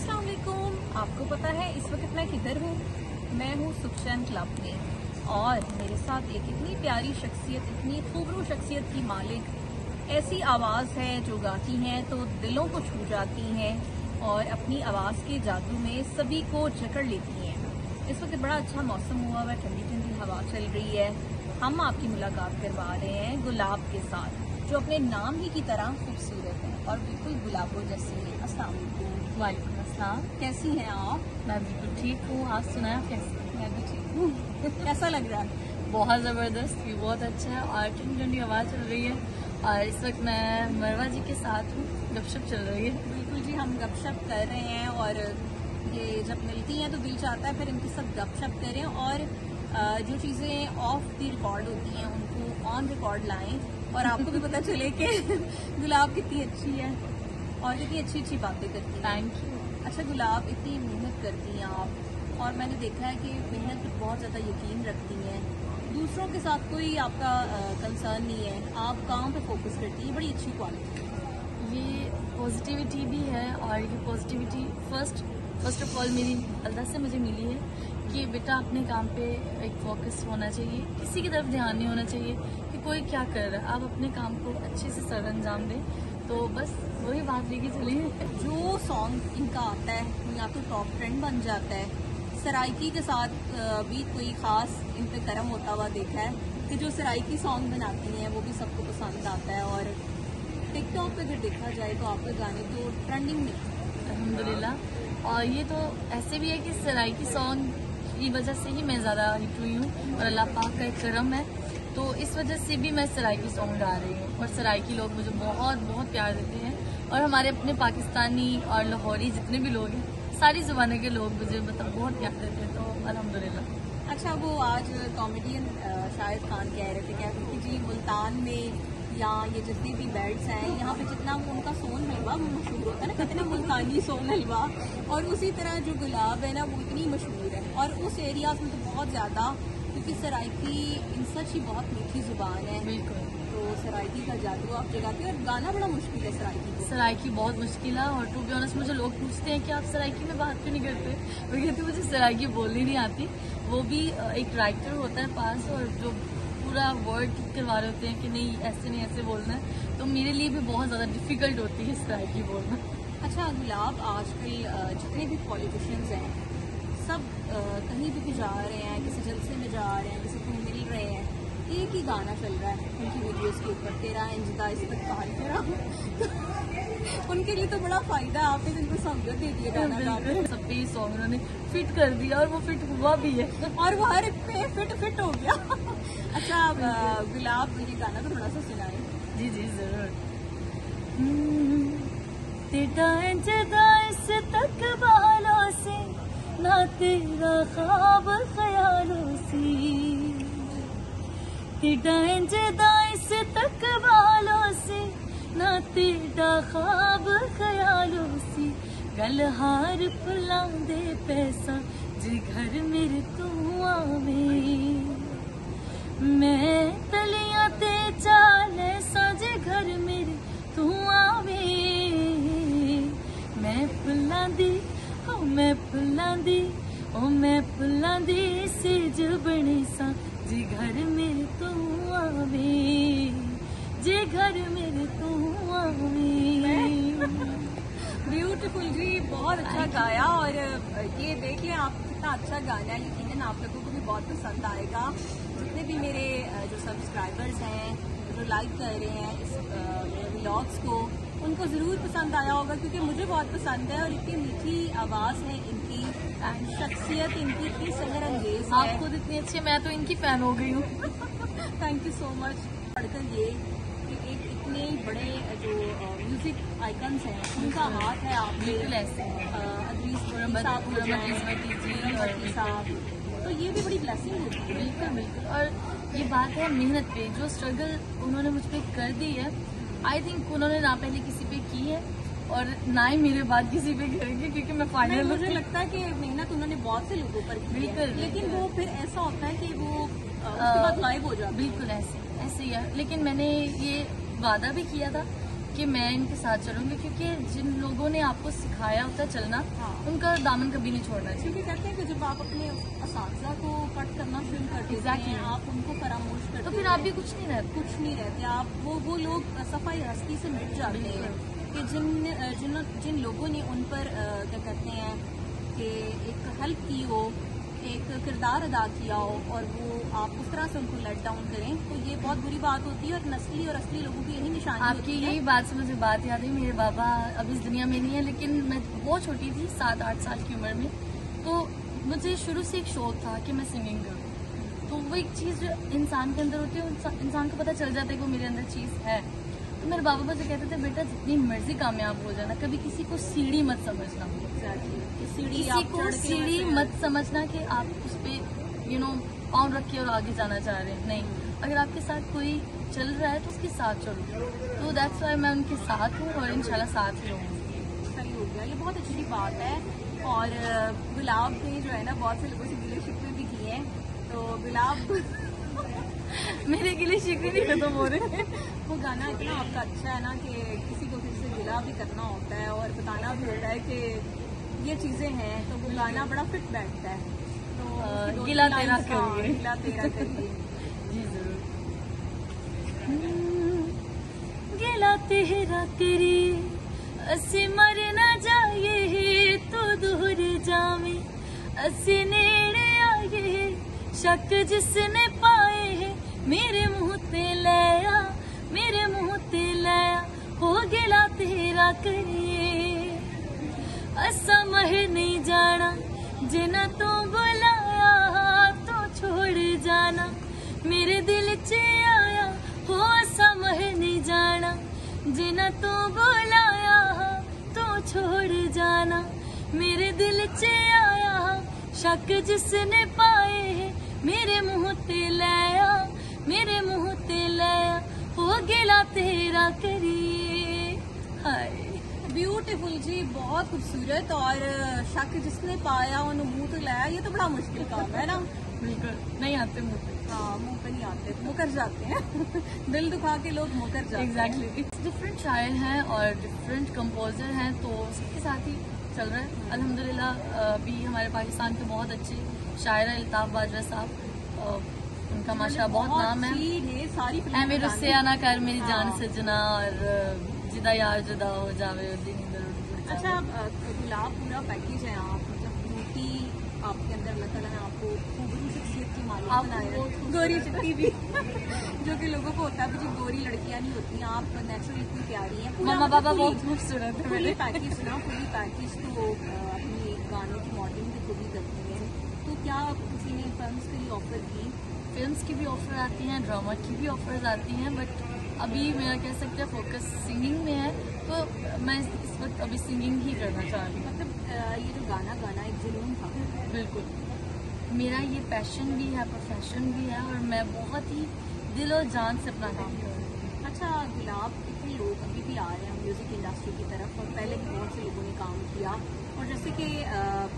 अस्सलाम आपको पता है, इस वक्त मैं किधर हूँ? मैं हूँ सुखचैन क्लब में और मेरे साथ एक इतनी प्यारी शख्सियत, इतनी खूबरू शख्सियत की मालिक, ऐसी आवाज़ है जो गाती हैं तो दिलों को छू जाती हैं और अपनी आवाज़ के जादू में सभी को जकड़ लेती हैं। इस वक्त बड़ा अच्छा मौसम हुआ हुआ ठंडी ठंडी हवा चल रही है। हम आपकी मुलाकात करवा रहे हैं गुलाब के साथ। जो अपने नाम ही की तरह खूबसूरत है और बिल्कुल गुलाबों जैसी है। अस्सलाम वालेकुम। अस्सलाम। कैसी हैं आप? मैं बिल्कुल ठीक हूँ। आप सुनाया कैसे मैं भी ठीक हूँ। कैसा लग रहा है? बहुत ज़बरदस्त भी बहुत अच्छा है और ठंडी ठंडी हवा चल रही है और इस वक्त मैं मरवा जी के साथ हूँ। गपशप चल रही है। बिल्कुल जी हम गपशप कर रहे हैं और ये जब मिलती हैं तो दिल चाहता है फिर इनके साथ गपशप करें और जो चीज़ें ऑफ़ दी रिकॉर्ड होती हैं उनको ऑन रिकॉर्ड लाएँ। और आपको भी पता चले कि गुलाब कितनी अच्छी है और कितनी अच्छी अच्छी बातें करती हैं। थैंक यू अच्छा गुलाब इतनी मेहनत करती हैं आप और मैंने देखा है कि मेहनत बहुत ज़्यादा यकीन रखती हैं। दूसरों के साथ कोई आपका कंसर्न नहीं है। आप काम पे फोकस करती हैं? बड़ी अच्छी क्वालिटी ये पॉजिटिविटी भी है और ये positivity first first of all मेरी अल्लाह से मुझे मिली है कि बेटा अपने काम पे एक फोकस होना चाहिए। किसी की तरफ़ ध्यान नहीं होना चाहिए। कोई क्या कर रहा है? आप अपने काम को अच्छे से सर अंजाम दें। तो बस वही बात लेके चली जो सॉन्ग इनका आता है या तो टॉप ट्रेंड बन जाता है। सराइकी के साथ भी कोई ख़ास इन पर कर्म होता हुआ देखा है कि जो सराइकी सॉन्ग बनाती हैं वो भी सबको पसंद आता है। और टिकटॉक पे अगर देखा जाए तो आपके गाने तो ट्रेंडिंग में। अलहमदिल्ला और ये तो ऐसे भी है कि सराइकी सॉन्ग की वजह से ही मैं ज़्यादा हिट हुई हूँ। और अल्लाह पाक का एक करम है। तो इस वजह से भी मैं सराइकी सॉन्ग गा रही हूँ और सराइकी लोग मुझे बहुत बहुत प्यार देते हैं। और हमारे अपने पाकिस्तानी और लाहौरी जितने भी लोग हैं, सारी ज़ुबानों के लोग मुझे मतलब बहुत प्यार देते हैं तो अलहमदिल्ला अच्छा वो आज कॉमेडियन शाहिद खान कह रहे थे क्या? कि जी, मुल्तान में या ये जितने भी बेड्स हैं, यहाँ पे जितना उनका सोन हलवा मशहूर होता है ना कहते हैं मुल्तानी सोन हलवा। और उसी तरह जो गुलाब है ना, वो इतनी मशहूर है। और उस एरियाज़ में तो बहुत ज़्यादा क्योंकि सराइकी इन सच ही बहुत मीठी ज़ुबान है। बिल्कुल। तो सराइकी का जादू आप जगाते हैं और गाना बड़ा मुश्किल है सराइकी को। सराइकी बहुत मुश्किल है और टू बी ऑनेस्ट मुझे लोग पूछते हैं कि आप सराइकी में बात क्यों नहीं करते? वो कहते मुझे सराइकी बोलनी नहीं आती। वो भी एक राइटर होता है पास और जो पूरा वर्ड ठीक करवा रहे होते हैं कि नहीं ऐसे नहीं ऐसे बोलना है। तो मेरे लिए भी बहुत ज़्यादा डिफ़िकल्ट होती है सराइकी बोलना। अच्छा गुलाब आजकल जितने भी पॉलिटिशियंस हैं सब कहीं भी जा रहे हैं किसी जलसे में जा रहे हैं किसी को मिल रहे हैं एक ही गाना चल रहा है उनकी वीडियोस के ऊपर तेरा इंजदा इस कहाल तेरा उनके लिए तो बड़ा फ़ायदा आपने तो इनको समझ दे दिया गाना सब पे सॉन्ग उन्होंने फिट कर दिया और वो फिट हुआ भी है। और वो हर पे फिट फिट हो गया। अच्छा गुलाब ये गाना तो थोड़ा सा सुनाए। जी जी ज़रूर। तेरा इंजदा इस तक बालों से ना तेरा ख्वाब ख्यालों से तेरा इंजदा इस तक बालों से ना तेरा ख्वाब ख्यालों से गल हार फुलांदे पैसा जे घर मेरे तू आवे मैं तलिया ते चाले साजे घर मेरे तू आवे मैं फुलां दी मैं फुलां दी ओ मैं फुलां दी सेज बने सा जे घर मेरे तो आवे जे घर मेरे तो आवे। ब्यूटीफुल जी बहुत अच्छा गाया और ये देखिए आप कितना अच्छा गाना है। यकीन आप लोगों को भी बहुत पसंद आएगा। जितने भी मेरे जो सब्सक्राइबर्स हैं जो लाइक कर रहे हैं इस मेरे व्लॉग्स को उनको ज़रूर पसंद आया होगा क्योंकि मुझे बहुत पसंद है और इतनी मीठी आवाज़ है इनकी एंड शख्सियत इनकी इतनी सहर अंगेज आप खुद इतनी अच्छी मैं तो इनकी फ़ैन हो गई हूँ। थैंक यू सो मच पढ़कर ये कि एक इतने बड़े जो म्यूज़िक आइकन्स हैं उनका हाथ है आप बिल्कुल ऐसे। साहब तो ये भी बड़ी ब्लेसिंग होती है। बिल्कुल बिल्कुल। और ये बात है मेहनत पे जो स्ट्रगल उन्होंने मुझ पर कर दी है आई थिंक उन्होंने ना पहले किसी पे की है और ना ही मेरे बाद किसी पे करेंगे क्योंकि मैं फाइनल मुझे लगता है कि मेहनत उन्होंने बहुत से लोगों पर की बिल्कुल लेकिन वो फिर ऐसा होता है कि वो उसके बाद गायब हो जाए बिल्कुल ऐसे ऐसे ही है। लेकिन मैंने ये वादा भी किया था कि मैं इनके साथ चलूँगी क्योंकि जिन लोगों ने आपको सिखाया होता है चलना हाँ। उनका दामन कभी नहीं छोड़ना चाहिए। क्योंकि कहते हैं कि जब आप अपने इस को कट करना शुरू कर देते Exactly. हैं आप उनको फरामोश करते तो फिर आप भी कुछ नहीं रहते। कुछ नहीं रहते। आप वो वो लोग सफ़ाई हस्ती से मिट जाते हैं कि जिन जिन जिन लोगों ने उन पर क्या कहते हैं कि एक हेल्प की हो एक किरदार अदा किया हो और वो आप उस तरह से उनको लेट डाउन करें तो ये बहुत बुरी बात होती है और नस्ली और असली लोगों की यही निशानी आपकी होती है। यही बात से मुझे बात याद है मेरे बाबा अब इस दुनिया में नहीं है लेकिन मैं बहुत छोटी थी सात आठ साल की उम्र में। तो मुझे शुरू से एक शौक था कि मैं सिंगिंग करूँ। तो वो एक चीज़ जो इंसान के अंदर होती है इंसान को पता चल जाता है कि वो मेरे अंदर चीज़ है। तो मेरे बाबा मुझे कहते थे बेटा जितनी मर्ज़ी कामयाब हो जाना कभी किसी को सीढ़ी मत समझना। किसी को सीढ़ी मत समझना कि आप उस पर यू नो पाँव रख के और आगे जाना चाह रहे हैं। नहीं। अगर आपके साथ कोई चल रहा है तो उसके साथ चलो। तो दैट्स वाई मैं उनके साथ हूँ और इंशाल्लाह साथ ही रहूँगी। सही हो गया। ये बहुत अच्छी बात है। और गुलाब ने जो है ना बहुत से लोगों से गिले शिकवे भी किए हैं। तो गुलाब मेरे के लिए शिकवे नहीं खत्म हो रहे हैं। वो गाना इतना आपका अच्छा है ना कि किसी को किसी से गिला भी करना होता है और बताना भी होता है कि ये चीज़ें हैं तो वो गाना बड़ा फिट बैठता है। तो हाँ, गिला तेरा करिए हाँ, गिला तेरा करिए जी हम्म, गिला तेरा करिए असी मर न जाइए तो दूर जावे। असी नेड़े आइए शक जिसने पाए है मेरे मुँह ते लाया मेरे मुँह ते लाया। हो गिला तेरा करिए असा मह नहीं जाना। जिना तू बुलाया तो छोड़ जाना। मेरे दिल च आया, हो असा मह नहीं जाना। जिना तू बुलाया तो छोड़ जाना। मेरे दिल च आया, शक जिसने पाए मेरे मुँह ते लाया, मेरे मुँह ते लाया। हो गिला तेरा करिए, हाय। ब्यूटीफुल जी बहुत खूबसूरत और शक जिसने पाया उन्हें मुँह तो लाया ये तो बड़ा मुश्किल काम है ना? बिल्कुल नहीं आते मुँह पे। हाँ मुँह पे नहीं आते मुकर जाते हैं। दिल दुखा के लोग मुकर जाते हैं। एग्जैक्टली डिफरेंट शायर हैं और डिफरेंट कंपोजर हैं तो सबके साथ ही चल रहा है। अल्हम्दुलिल्लाह भी हमारे पाकिस्तान के बहुत अच्छे शायर हैं अल्ताफ बाजवा साहब उनका माशा बहुत नाम है। सारी ऐ फ़िल्में मेरे गाने। उससे आना कर मेरी जान हाँ। सजना और जिदा यार जुदा हो जावे इधर जावे। अच्छा गुलाब पूरा पैकेज है आप मतलब ब्यूटी आपके अंदर ताला ने आपको खूबरू शख्सियत की मालिक बनाया है गोरी चिट्टी भी जो कि लोगों को होता है कि जी गोरी लड़कियाँ नहीं होती आप नेचुरल इतनी प्यारी हैं पूरा मामा मतलब बाबा fully- बहुत खूबसूरत है फुली मेरे पैकेज सुना पूरी पैकेज तो अपनी गानों की मॉडलिंग भी खुद ही करती हैं तो क्या किसी ने फिल्म्स के लिए ऑफ़र की फिल्म्स की भी ऑफ़र आती हैं ड्रामा की भी ऑफर्स आती हैं बट अभी मेरा कह सकते हैं फोकस सिंगिंग में है तो मैं इस वक्त अभी सिंगिंग ही करना चाह रही हूँ। मतलब ये जो गाना गाना एक जुनून था। बिल्कुल। मेरा ये पैशन भी है प्रोफेशन भी है और मैं बहुत ही दिल और जान से अपना काम कर रही हूँ। अच्छा गुलाब कितने लोग अभी भी आ रहे हैं म्यूज़िक इंडस्ट्री की तरफ़ और पहले भी बहुत से लोगों ने काम किया। और जैसे कि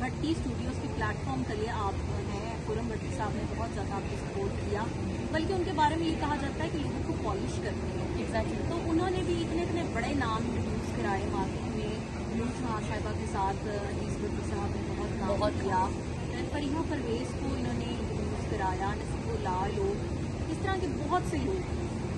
भट्टी स्टूडियोज के प्लेटफॉर्म के लिए आप हैं खुरम भट्टी साहब ने बहुत ज़्यादा आपको सपोर्ट किया। बल्कि उनके बारे में ये कहा जाता है कि लोगों को पॉलिश करते हैं। एग्जैक्टली तो उन्होंने भी इतने इतने बड़े नाम यूज़ कराए मार्केट में। नूर जहाँ साहिबा के साथ अज़ीज़ भट्टी साहब ने बहुत काम बहुत किया। फरीमा परवेज को इन्होंने यूज़ कराया नसीबो लाल हो इस तरह के बहुत से लोग।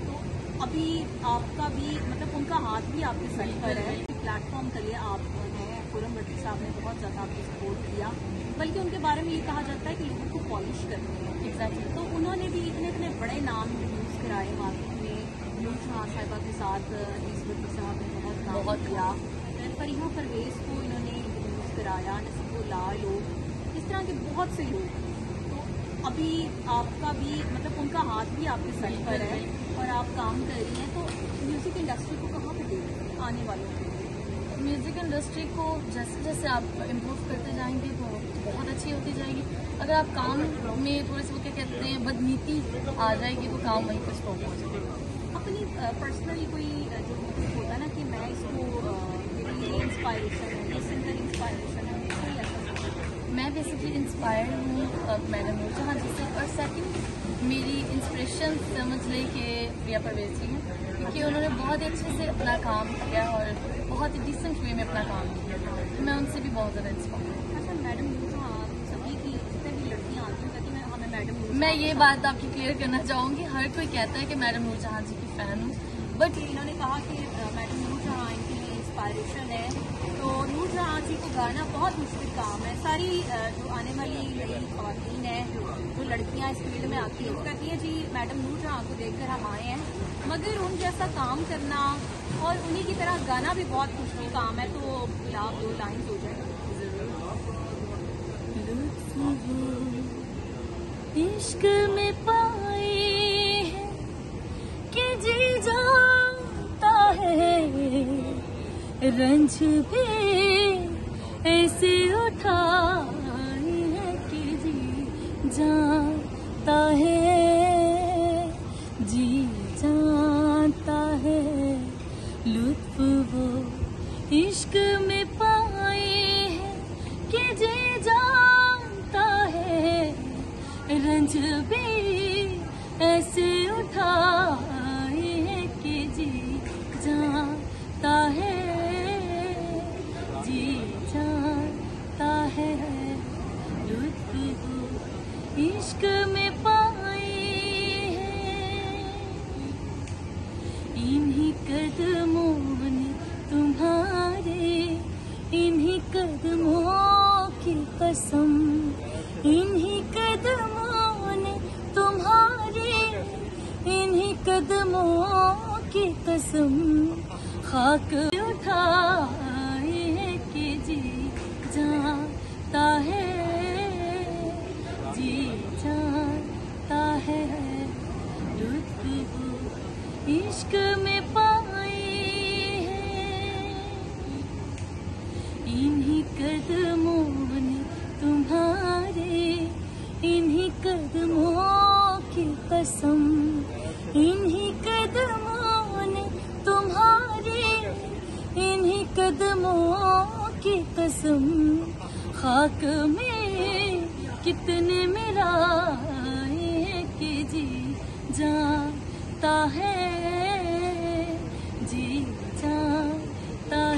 तो अभी आपका भी मतलब उनका हाथ भी आपके सर पर है। प्लेटफॉर्म के लिए आप हैं। खुरम भट्टी साहब ने बहुत ज़्यादा आपको सपोर्ट किया। बल्कि उनके बारे में ये कहा जाता है कि लोगों पॉलिश करते हैं। एग्जैक्टली तो उन्होंने भी इतने इतने बड़े नाम यूज़ कराए मार्केट में। नूर शाह साहिबा के साथ भट्टी साहब ने बहुत काम बहुत किया। फिर फरीमा परवेज को इन्होंने यूज़ कराया नसीबो लाल हो इस तरह के बहुत से लोग तो अभी आपका भी मतलब उनका हाथ भी आपके सर पर है और आप काम कर रही हैं। तो म्यूज़िक इंडस्ट्री को कहाँ पे देख आने वालों के म्यूज़िक इंडस्ट्री को जैसे जैसे आप इम्प्रूव करते जाएँगे तो बहुत अच्छी होती जाएगी। अगर आप काम में थोड़े से वो क्या कहते हैं, बदनीति आ जाएगी तो काम वहीं पर स्टॉप हो जाएगा। अपनी पर्सनली कोई जो होता है ना कि मैं इसको मेरी इंस्पायरेशन है ये इंस्पायरेशन है कोई ऐसा? मैं बेसिकली इंस्पायर्ड हूँ मैडम नूरजहाँ जी से और सेकंड मेरी इंस्पिरेशन समझ लें कि प्रिया परवेज जी हैं, क्योंकि उन्होंने बहुत अच्छे से अपना काम किया और बहुत ही डिसेंट वे में अपना काम किया तो मैं उनसे भी बहुत ज़्यादा इंस्पायर हूँ। अच्छा मैडम नूर आप सभी की जितने भी लड़कियाँ आती हैं कहती हैं हमें मैडम नूर मैं ये बात आपकी क्लियर करना चाहूँगी। हर कोई कहता है कि मैडम नूरजहाँ जी की फ़ैन हूँ। बट इन्होंने कहा कि मैडम नूर जहाँ इनके लिए इंस्पायरेशन है। तो नूर जहाँ जी को गाना बहुत मुश्किल काम है। सारी जो आने वाली नई खातन है, जो लड़कियाँ इस फ़ील्ड में आती हैं, वो कहती हैं, जी, मैडम नूर जहाँ को देखकर हम आए हैं। मगर उन जैसा काम करना और उन्हीं की तरह गाना भी बहुत मुश्किल काम है। तो आप दो लाइन हो जाए। इश्क में पाए है कि जी जाता है। रंज भी ऐसे उठाए कसम खाक उठाए कि जी जाता है जी जाता है। लुत्फ इश्क में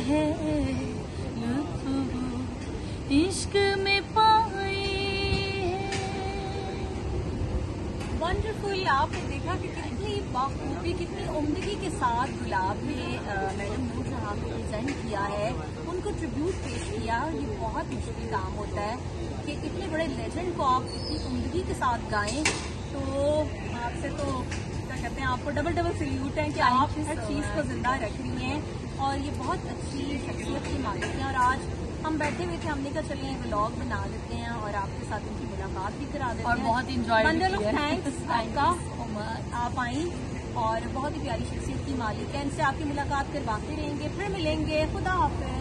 है इश्क में हैं। वंडरफुल आपने देखा कि कितनी बाखूबी, कितनी उम्दगी के साथ गुलाब ने मैडम नूर जहाँ को प्रेजेंट किया है, उनको ट्रिब्यूट पेश किया। ये बहुत मुश्किल काम होता है कि इतने बड़े लेजेंड को आप इतनी उम्दगी के साथ गाएँ तो आपसे तो कहते हैं आपको डबल डबल सल्यूट है कि आप हर चीज़ को ज़िंदा रख रही हैं और ये बहुत अच्छी शख्सियत की मालिक हैं और आज हम बैठे हुए थे हमने कहा चलिए ब्लॉग बना लेते हैं और आपके साथ उनकी मुलाकात भी करा देते और हैं। बहुत इंजॉय बंडल ऑफ़ थैंक्स आपका। आप आई और बहुत ही प्यारी शख्सियत की मालिक है। इनसे आपकी मुलाकात करवाते रहेंगे फिर मिलेंगे। खुदा हाफिज।